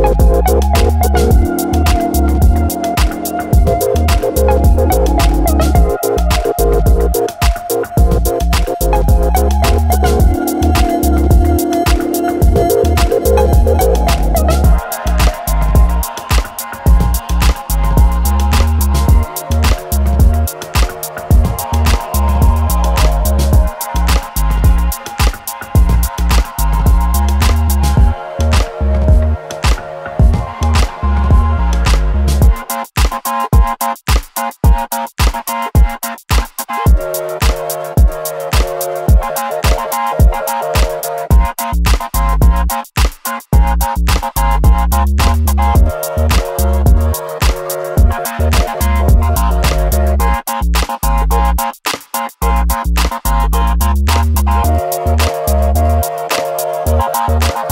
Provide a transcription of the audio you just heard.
Música Bye.